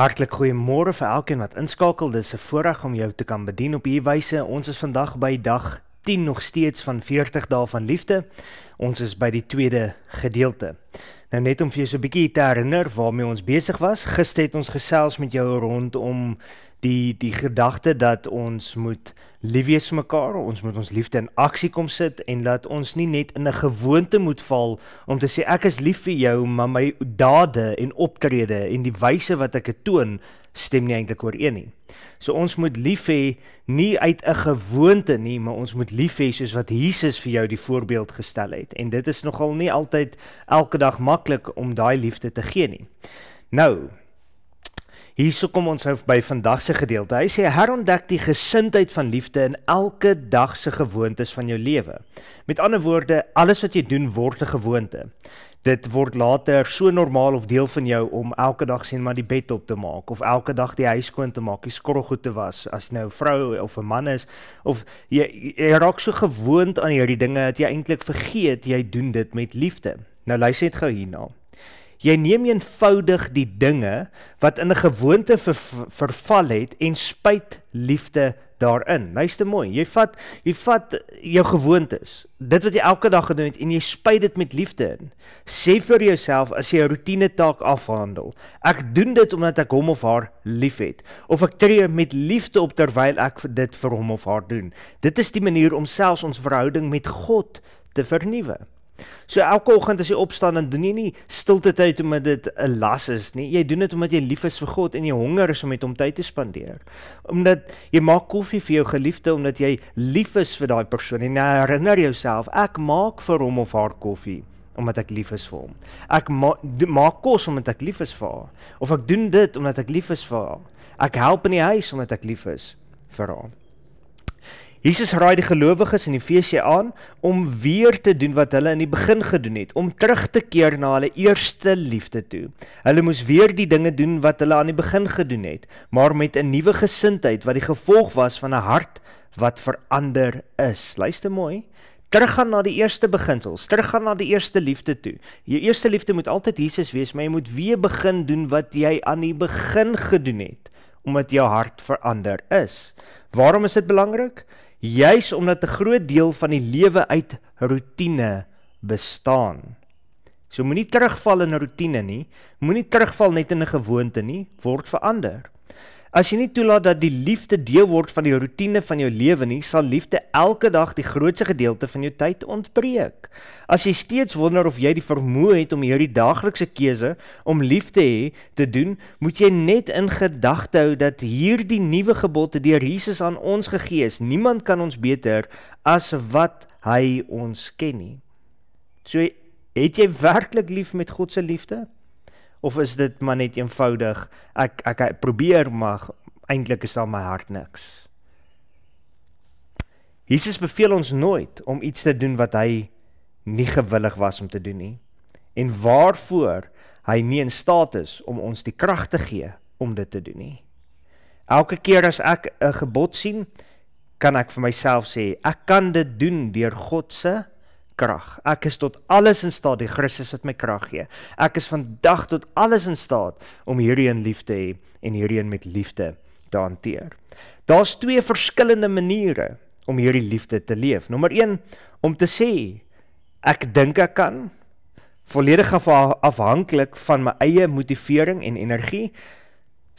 Hartlik goeiemôre vir elkeen wat inskakel. Dis 'n voorreg om jou te kan bedien op hierdie wyse. Ons is vandag by dag 10 nog steeds van 40 dae van liefde. Ons is by die tweede gedeelte. Nou net om vir jou so 'n bietjie te herinner waarmee ons besig was. Gister het ons gesels met jou rondom die die gedagte dat ons moet lief wees vir mekaar, ons moet ons liefde in aksie kom sit en dat ons nie net in 'n gewoonte moet val om te sê ek is lief vir jou, maar my dade en optrede en die wyse wat ek dit toon stem nie eintlik ooreen nie. So ons moet lief hê nie uit 'n gewoonte nie, maar ons moet lief hê soos wat Jesus vir jou die voorbeeld gestel het. En dit is nogal nie altyd elke dag maklik om daai liefde te gee nie. Nou, Hierso kom ons nou by vandag se gedeelte. Hy sê herontdek die gesindheid van liefde in elke dag se gewoontes van jou lewe. Met ander woorde, alles wat jy doen word 'n gewoonte. Dit word later so normaal of deel van jou om elke dag sien maar die bed op te maak of elke dag die huis skoon te maak, die skottelgoed te was as nou 'n vrou of 'n man is of jy, jy raak so gewoond aan hierdie dinge dat jy eintlik vergeet jy doen dit met liefde. Nou luister net gou hierna. Jy neem eenvoudig die dinge wat in 'n gewoonte ver, verval het en spuit liefde daarin. Luister mooi, jy vat jy vat jou gewoontes, dit wat jy elke dag gedoen het en jy spuit dit met liefde in. Sê vir jouself as jy 'n rotine taak afhandel, ek doen dit omdat ek hom of haar liefhet of ek tree met liefde op terwyl ek dit vir hom of haar doen. Dit is die manier om selfs ons verhouding met God te vernuwe. So elke oggend as jy opstaan dan doen jy nie stilte tyd omdat dit 'n las is nie. Jy doen dit omdat jy lief is vir God en jy honger is om met hom tyd te spandeer. Omdat jy maak koffie vir jou geliefde omdat jy lief is vir daai persoon en herinner jouself ek maak vir hom of haar koffie omdat ek lief is vir hom. Ek ma maak kos omdat ek lief is vir haar of ek doen dit omdat ek lief is vir haar. Ek help in die huis omdat ek lief is vir haar. Jesus raai die gelowiges in Efesië aan om weer te doen wat hulle in die begin gedoen het, om terug te keer na hulle eerste liefde toe. Hulle moes weer die dinge doen wat hulle aan die begin gedoen het, maar met 'n nuwe gesindheid wat die gevolg was van 'n hart wat verander is. Luister mooi. Teruggaan na die eerste beginsels, teruggaan na die eerste liefde toe. Jou eerste liefde moet altyd Jesus wees, maar jy moet weer begin doen wat jy aan die begin gedoen het, omdat jou hart verander is. Waarom is dit belangrik? Juis omdat 'n groot deel van die lewe uit rotine bestaan. So moenie terugval in 'n rotine nie, moenie terugval net in 'n gewoonte nie, word verander. As jy nie toelaat dat die liefde deel word van die rotine van jou lewe nie, sal liefde elke dag die grootste gedeelte van jou tyd ontbreek. As jy steeds wonder of jy die vermoë het om hierdie daaglikse keuse om lief te hê te doen, moet jy net in gedagte hou dat hierdie nuwe gebod deur Jesus aan ons gegee is. Niemand kan ons beter as wat hy ons ken nie. So het jy werklik lief met God se liefde? Of is dit maar net eenvoudig ek ek, ek probeer maar eintlik is al my hart niks. Jesus beveel ons nooit om iets te doen wat hy nie gewillig was om te doen nie. En waarvoor hy nie in staat is om ons die krag te gee om dit te doen nie. Elke keer as ek 'n gebod sien kan ek vir myself sê ek kan dit doen deur God se krag. Ek is tot alles in staat, die Christus wat my krag gee. Ek is vandag tot alles in staat om hierdie in liefde te hê en hierdie met liefde te hanteer. Daar's twee verskillende maniere om hierdie liefde te leef. Nommer 1 om te sê ek dink ek kan volledig afhanklik van my eie motivering en energie.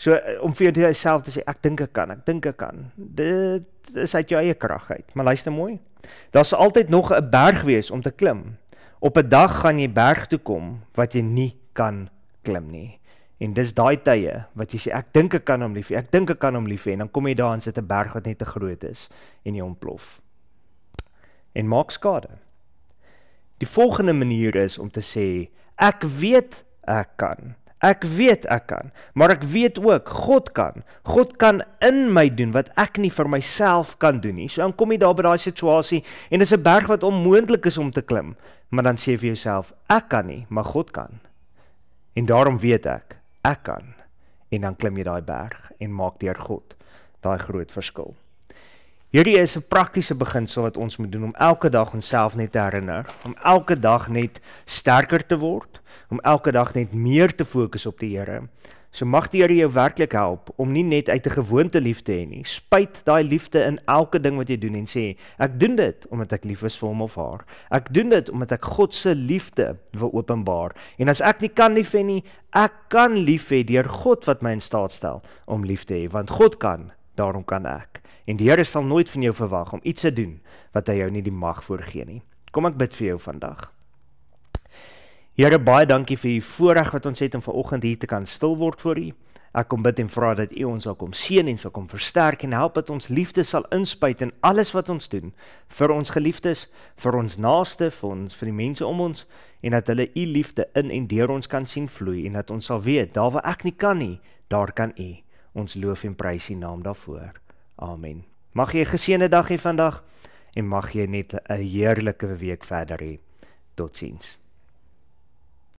So om vir jouself te sê ek dink ek kan, ek dink ek kan. Dit is uit jou eie krag uit. Maar luister mooi. Daar's altyd nog 'n berg wees om te klim. Op 'n dag gaan jy berg toe kom wat jy nie kan klim nie. En dis daai tye wat jy sê ek dink ek kan hom lief hê. Ek dink ek kan hom lief hê en dan kom jy daar en sit 'n berg wat net te groot is en jy ontplof. En maak skade. Die volgende manier is om te sê ek weet ek kan. Ek weet ek kan, maar ek weet ook God kan. God kan in my doen wat ek nie vir myself kan doen nie. So dan kom jy daar by daai situasie en dit is 'n berg wat onmoontlik is om te klim, maar dan sê jy vir jouself, ek kan nie, maar God kan. En daarom weet ek, ek kan. En dan klim jy daai berg en maak deur God daai groot verskil. Hierdie is 'n praktiese beginsel wat ons moet doen om elke dag onsself net te herinner, om elke dag net sterker te word, om elke dag net meer te fokus op die Here, So mag die Here jou werklik help om nie net uit 'n gewoonte lief te hê nie. Spuit daai liefde in elke ding wat jy doen en sê ek doen dit omdat ek lief is vir hom of haar. Ek doen dit omdat ek God se liefde wil openbaar. En as ek nie kan lief hê nie, ek kan lief hê deur God wat my in staat stel om lief te hê, want God kan, daarom kan ek. En die Here sal nooit van jou verwag om iets te doen wat hy jou nie die mag voorgee nie. Kom ek bid vir jou vandag. Here baie dankie vir u voorreg wat ons het om vanoggend hier te kan stil word voor u. Ek kom bid en vra dat u ons sal kom seën en sal kom versterk en help dat ons liefde sal inspuit in alles wat ons doen vir ons geliefdes, vir ons naaste, vir ons vir die mense om ons en dat hulle u liefde in en deur ons kan sien vloei en dat ons sal weet daar waar ek nie kan nie, daar kan u. Ons loof en prys u naam daarvoor. Amen. Mag jy 'n geseënde dag hê vandag en mag jy net 'n heerlike week verder hê. Totsiens.